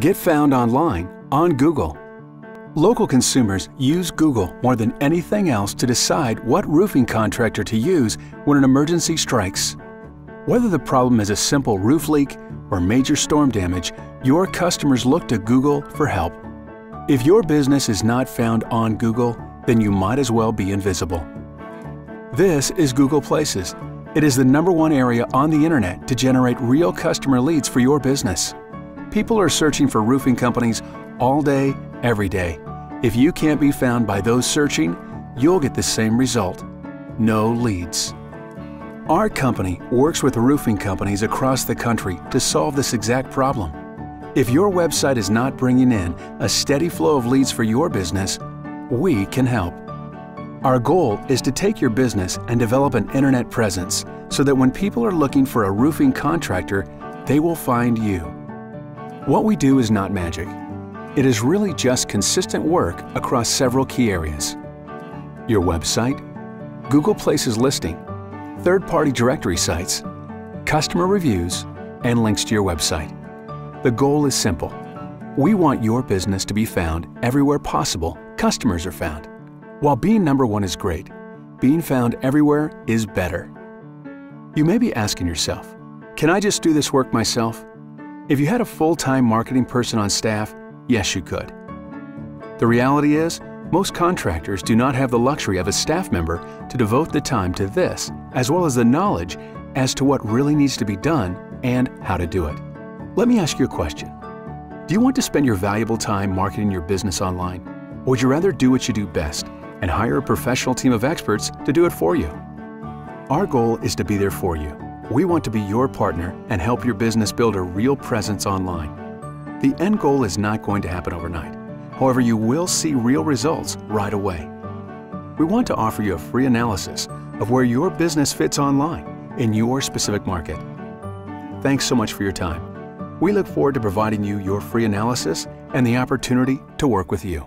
Get found online on Google. Local consumers use Google more than anything else to decide what roofing contractor to use when an emergency strikes. Whether the problem is a simple roof leak or major storm damage, your customers look to Google for help. If your business is not found on Google, then you might as well be invisible. This is Google Places. It is the number one area on the internet to generate real customer leads for your business. People are searching for roofing companies all day, every day. If you can't be found by those searching, you'll get the same result no leads. Our company works with roofing companies across the country to solve this exact problem. If your website is not bringing in a steady flow of leads for your business, we can help. Our goal is to take your business and develop an internet presence so that when people are looking for a roofing contractor, they will find you. What we do is not magic. It is really just consistent work across several key areas. Your website, Google Places listing, third-party directory sites, customer reviews, and links to your website. The goal is simple. We want your business to be found everywhere possible customers are found. While being number one is great, being found everywhere is better. You may be asking yourself, can I just do this work myself? If you had a full-time marketing person on staff, Yes, you could. The reality is, most contractors do not have the luxury of a staff member to devote the time to this, as well as the knowledge as to what really needs to be done and how to do it. Let me ask you a question. Do you want to spend your valuable time marketing your business online? Or would you rather do what you do best and hire a professional team of experts to do it for you? Our goal is to be there for you. We want to be your partner and help your business build a real presence online. The end goal is not going to happen overnight. However, you will see real results right away. We want to offer you a free analysis of where your business fits online in your specific market. Thanks so much for your time. We look forward to providing you your free analysis and the opportunity to work with you.